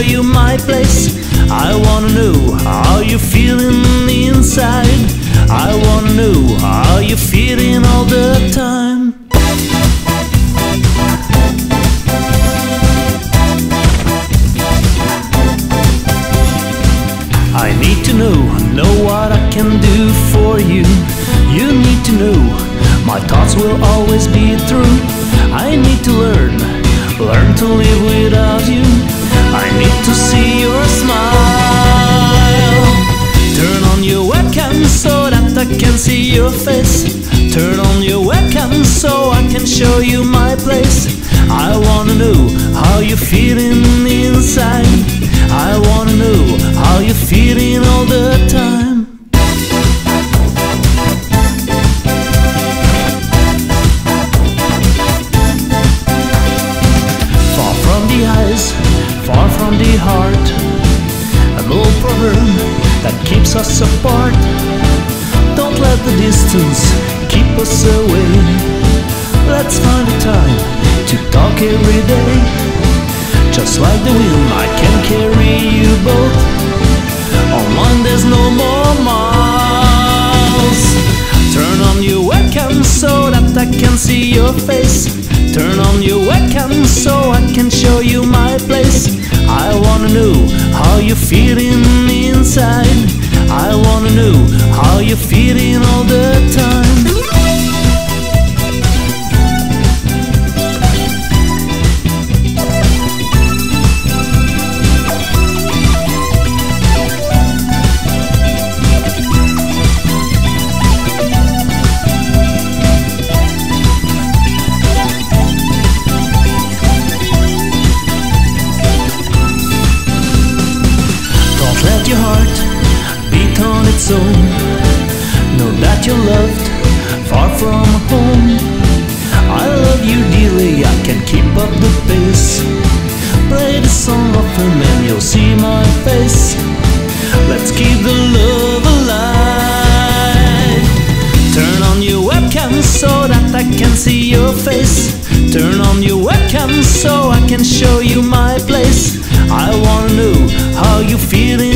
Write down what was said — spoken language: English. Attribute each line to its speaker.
Speaker 1: show you my place. I wanna know how you feeling inside. I wanna know how you feeling all the time. I need to know, know what I can do for you. You need to know, my thoughts will always be true. I need to learn, learn to live without you. I can see your face. Turn on your webcam so I can show you my place. I wanna know how you're feeling distance keep us away. Let's find a time to talk every day. Just like the wind, I can carry you both. Online, there's no more miles. Turn on your webcam so that I can see your face. Turn on your webcam so I can show you my place. I wanna know how you're feeling inside. I wanna know how you're feeling your heart beat on its own. Know that you're loved far from home. I love you dearly, I can keep up the pace. Play the song often and you'll see my face. Let's keep the love alive. Turn on your webcam so that I can see your face. Turn on your webcam so I can show you my place. I wanna know how you feeling